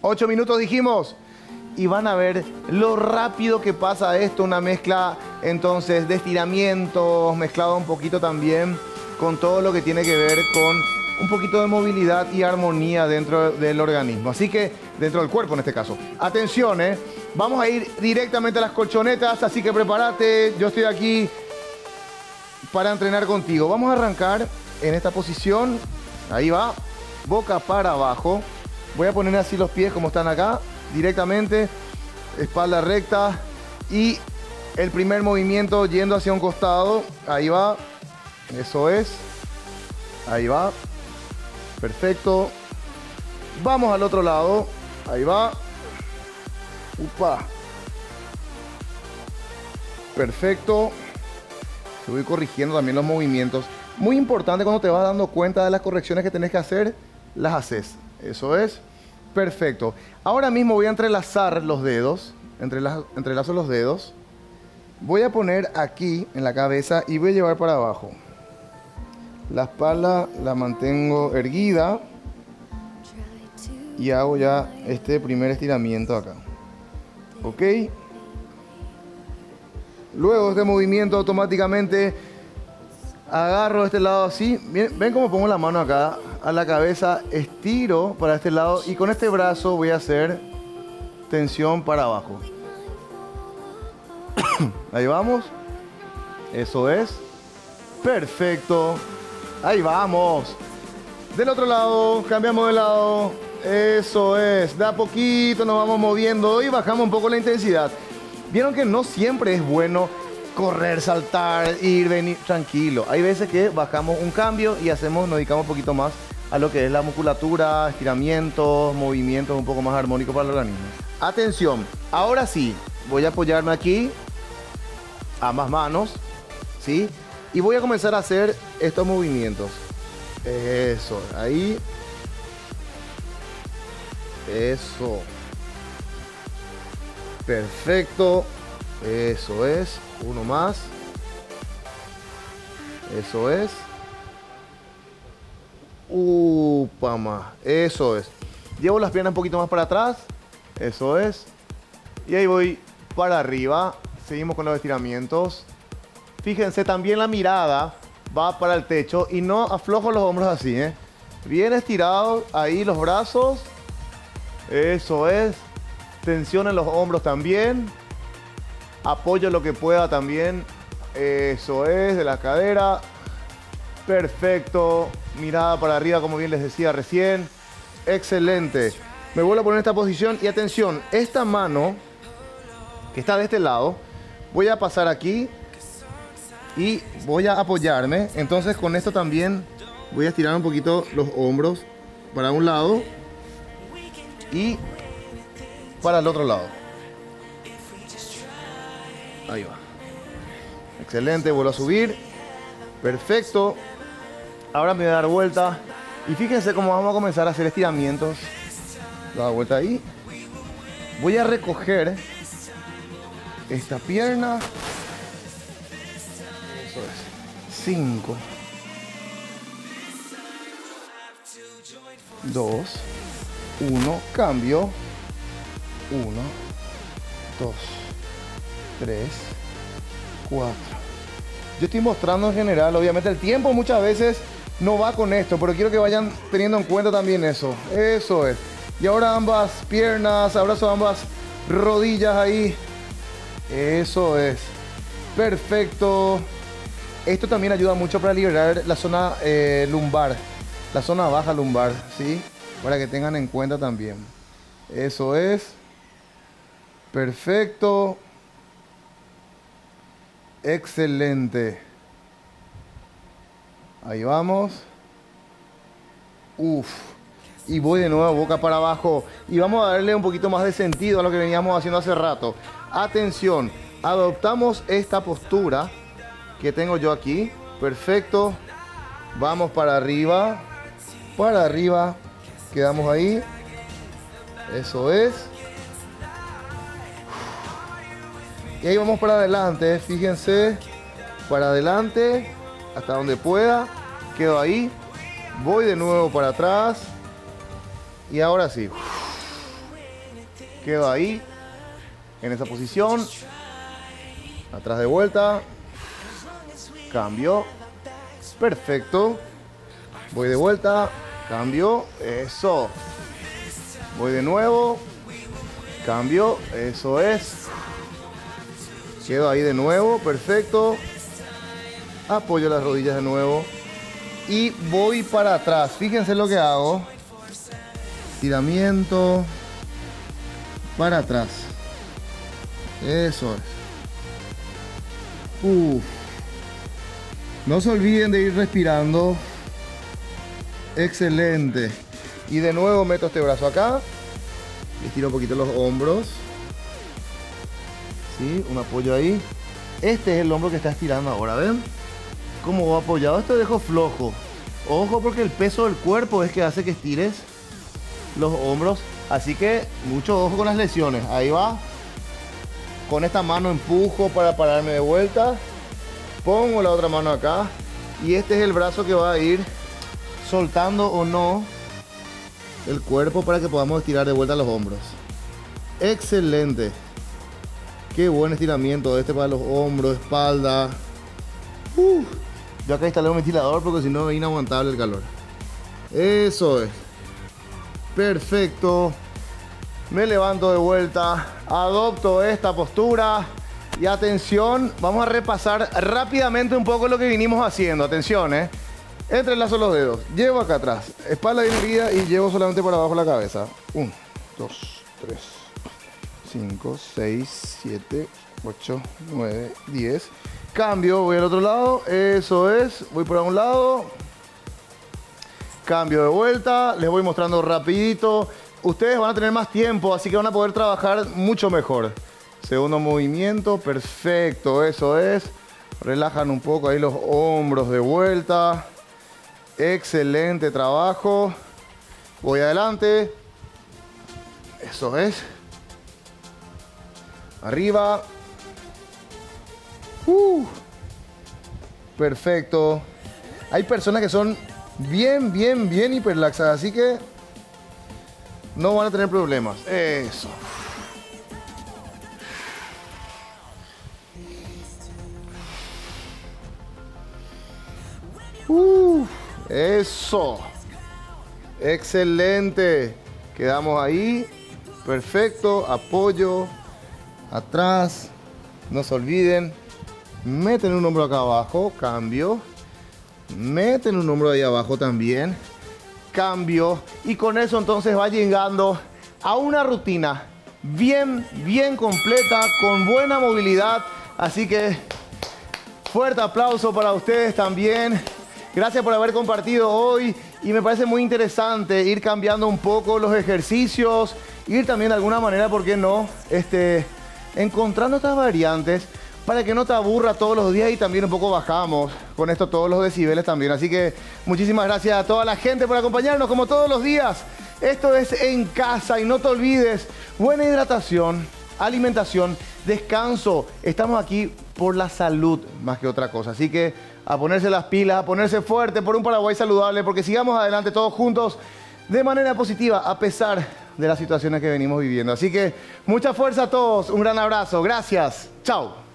Ocho minutos dijimos. Y van a ver lo rápido que pasa esto, una mezcla entonces de estiramientos, mezclado un poquito también con todo lo que tiene que ver con un poquito de movilidad y armonía dentro del organismo. Así que, dentro del cuerpo en este caso. Atención, ¿eh? Vamos a ir directamente a las colchonetas, así que prepárate. Yo estoy aquí para entrenar contigo. Vamos a arrancar en esta posición. Ahí va. Boca para abajo. Voy a poner así los pies como están acá. Directamente. Espalda recta. Y el primer movimiento yendo hacia un costado. Ahí va. Eso es. Ahí va. Perfecto. Vamos al otro lado. Ahí va. Upa. Perfecto. Voy corrigiendo también los movimientos. Muy importante cuando te vas dando cuenta de las correcciones que tenés que hacer, las haces. Eso es. Perfecto. Ahora mismo voy a entrelazar los dedos. entrelazo los dedos. Voy a poner aquí en la cabeza y voy a llevar para abajo. La espalda la mantengo erguida. Y hago ya este primer estiramiento acá. ¿Ok? Luego este movimiento automáticamente agarro este lado así. Ven cómo pongo la mano acá a la cabeza, estiro para este lado y con este brazo voy a hacer tensión para abajo. Ahí vamos. Eso es. Perfecto. Ahí vamos. Del otro lado, cambiamos de lado. Eso es. De a poquito nos vamos moviendo y bajamos un poco la intensidad. Vieron que no siempre es bueno correr, saltar, ir, venir tranquilo. Hay veces que bajamos un cambio y hacemos, nos dedicamos un poquito más a lo que es la musculatura, estiramientos, movimientos un poco más armónicos para el organismo. Atención, ahora sí, voy a apoyarme aquí, ambas manos, ¿sí? Y voy a comenzar a hacer estos movimientos. Eso, ahí. Eso. Perfecto. Eso es. Uno más. Eso es. Upa más. Eso es. Llevo las piernas un poquito más para atrás. Eso es. Y ahí voy para arriba. Seguimos con los estiramientos. Fíjense, también la mirada va para el techo y no aflojo los hombros así, ¿eh? Bien estirado, ahí los brazos. Eso es. Tensión en los hombros también. Apoyo lo que pueda también. Eso es, de la cadera. Perfecto. Mirada para arriba, como bien les decía recién. Excelente. Me vuelvo a poner en esta posición y atención, esta mano que está de este lado, voy a pasar aquí y voy a apoyarme. Entonces con esto también voy a estirar un poquito los hombros para un lado y para el otro lado. Ahí va. Excelente, vuelvo a subir. Perfecto. Ahora me voy a dar vuelta. Y fíjense cómo vamos a comenzar a hacer estiramientos. Da vuelta ahí. Voy a recoger esta pierna. Eso es. 5. 2. 1. Cambio. 1. 2. 3, 4. Yo estoy mostrando en general, obviamente el tiempo muchas veces no va con esto, pero quiero que vayan teniendo en cuenta también eso. Eso es. Y ahora ambas piernas, abrazo ambas rodillas ahí. Eso es. Perfecto. Esto también ayuda mucho para liberar la zona eh, lumbar, la zona baja lumbar, ¿sí? Para que tengan en cuenta también. Eso es. Perfecto. Excelente. Ahí vamos. Uf. Y voy de nuevo boca para abajo. Y vamos a darle un poquito más de sentido a lo que veníamos haciendo hace rato. Atención. Adoptamos esta postura que tengo yo aquí. Perfecto. Vamos para arriba. Para arriba. Quedamos ahí. Eso es. Y ahí vamos para adelante, fíjense, para adelante, hasta donde pueda. Quedo ahí. Voy de nuevo para atrás. Y ahora sí. Quedo ahí. En esa posición. Atrás de vuelta. Cambio. Perfecto. Voy de vuelta. Cambio. Eso. Voy de nuevo. Cambio. Eso es. Quedo ahí de nuevo. Perfecto. Apoyo las rodillas de nuevo. Y voy para atrás. Fíjense lo que hago. Tiramiento. Para atrás. Eso es. Uf. No se olviden de ir respirando. Excelente. Y de nuevo meto este brazo acá. Estiro un poquito los hombros. ¿Sí? Un apoyo ahí. Este es el hombro que está estirando ahora, ¿ven? Como apoyado. Esto dejo flojo. Ojo porque el peso del cuerpo es que hace que estires los hombros. Así que mucho ojo con las lesiones. Ahí va. Con esta mano empujo para pararme de vuelta. Pongo la otra mano acá. Y este es el brazo que va a ir soltando o no el cuerpo para que podamos estirar de vuelta los hombros. Excelente. Qué buen estiramiento este para los hombros, espalda. Yo acá instalé un ventilador porque si no es inaguantable el calor. Eso es. Perfecto. Me levanto de vuelta. Adopto esta postura. Y atención, vamos a repasar rápidamente un poco lo que vinimos haciendo. Atención, eh. Entrelazo los dedos. Llevo acá atrás. Espalda bien erguida y llevo solamente por abajo la cabeza. 1, 2, 3, 5, 6, 7, 8, 9, 10. Cambio, voy al otro lado. Eso es. Voy por un lado. Cambio de vuelta. Les voy mostrando rapidito. Ustedes van a tener más tiempo, así que van a poder trabajar mucho mejor. Segundo movimiento, perfecto, eso es. Relajan un poco ahí los hombros de vuelta. Excelente trabajo. Voy adelante. Eso es. Arriba. Uh. Perfecto. Hay personas que son bien, bien, bien hiperlaxadas, así que no van a tener problemas. Eso. Uh, eso. Excelente. Quedamos ahí. Perfecto. Apoyo. Atrás. No se olviden. Meten un hombro acá abajo. Cambio. Meten un hombro ahí abajo también. Cambio. Y con eso entonces va llegando a una rutina bien, bien completa, con buena movilidad. Así que fuerte aplauso para ustedes también. Gracias por haber compartido hoy y me parece muy interesante ir cambiando un poco los ejercicios, ir también de alguna manera, ¿por qué no? Este, encontrando estas variantes para que no te aburra todos los días y también un poco bajamos con esto todos los decibeles también. Así que muchísimas gracias a toda la gente por acompañarnos como todos los días. Esto es en casa y no te olvides, buena hidratación, alimentación, descanso. Estamos aquí por la salud más que otra cosa. Así que a ponerse las pilas, a ponerse fuerte por un Paraguay saludable, porque sigamos adelante todos juntos de manera positiva, a pesar de las situaciones que venimos viviendo. Así que mucha fuerza a todos, un gran abrazo, gracias, chao.